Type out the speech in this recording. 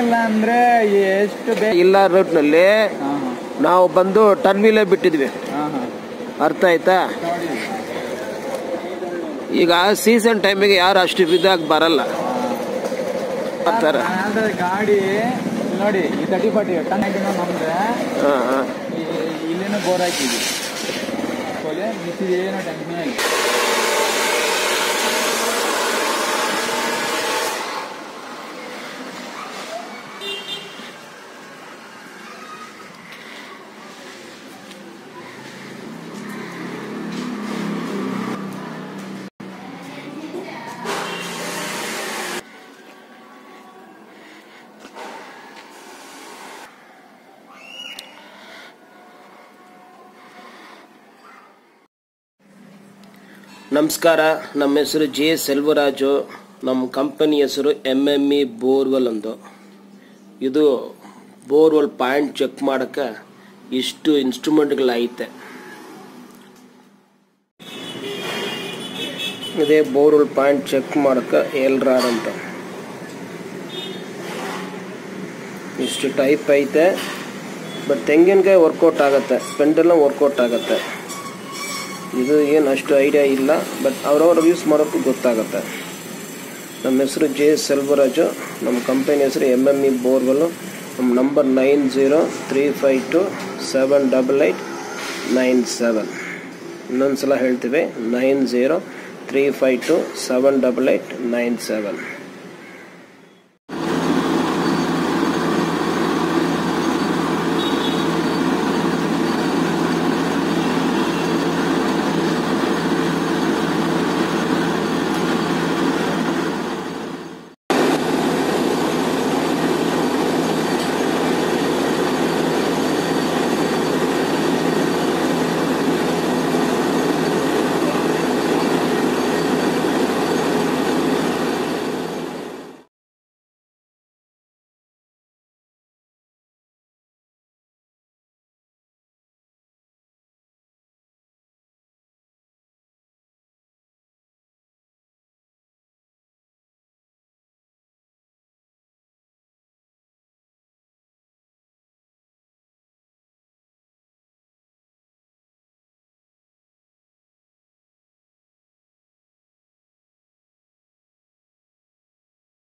ಇಲ್ಲ ಅಂದ್ರೆ ಎಷ್ಟು ಇಲ್ಲ ರೂಟ್ನಲ್ಲಿ ನಾವು ಬಂದು ಟರ್ಮಿಲೇ ಬಿಟ್ಟಿದ್ವಿ. ಹಾ ಹಾ. ಅರ್ಥ ಆಯ್ತಾ? ಈಗ ಸೀಸನ್ ಟೈಮಿಗೆ ಯಾರು ಅಷ್ಟು ಬಿದ್ದಾಗ ಬರಲ್ಲ. ಬರ್ತಾರೆ ಗಾಡಿ ನೋಡಿ ಈ ತರ್ಟಿ ಫಾರ್ಟಿ ಟನ್ ಹಾಕಿನ ನಮ್ದೆ ಇಲ್ಲೇನೋ ಬೋರ್ ಹಾಕಿದ್ವಿ. ಏನೋ ಟೆನ್ಷನ್ ಇಲ್ಲ. ನಮಸ್ಕಾರ. ನಮ್ಮ ಹೆಸರು ಜೆ ಸೆಲ್ವರಾಜು. ನಮ್ಮ ಕಂಪನಿ ಹೆಸರು ಎಂ ಎಂ ಇ ಬೋರ್ವೆಲ್ ಅಂದು. ಇದು ಬೋರ್ವೆಲ್ ಪಾಯಿಂಟ್ ಚೆಕ್ ಮಾಡೋಕ್ಕೆ ಇಷ್ಟು ಇನ್ಸ್ಟ್ರೂಮೆಂಟ್ಗಳೈತೆ ಇದೇ ಬೋರ್ವೆಲ್ ಪಾಯಿಂಟ್ ಚೆಕ್ ಮಾಡೋಕ್ಕೆ ಎಲ್ರಾರ್ ಅಂತ. ಇಷ್ಟು ಟೈಪ್ ಐತೆ. ಬಟ್ ತೆಂಗಿನಕಾಯಿ ವರ್ಕೌಟ್ ಆಗುತ್ತೆ. ಪೆಂಡೆಲ್ಲ ವರ್ಕೌಟ್ ಆಗುತ್ತೆ. ಇದು ಏನು ಅಷ್ಟು ಐಡಿಯಾ ಇಲ್ಲ ಬಟ್ ಅವ್ರವ್ರು ಯೂಸ್ ಮಾಡೋಕ್ಕೂ ಗೊತ್ತಾಗುತ್ತೆ. ನಮ್ಮ ಹೆಸರು ಜೆ ಎಸ್ ಸೆಲ್ವರಾಜು, ನಮ್ಮ ಕಂಪನಿ ಹೆಸರು ಎಂ ಎಂ ಇ ಬೋರ್ವೆಲ್ಲು ನಮ್ಮ number nine zero three five two seven double eight nine seven ಇನ್ನೊಂದು ಸಲ ಹೇಳ್ತೀವಿ nine zero three five two seven double eight nine seven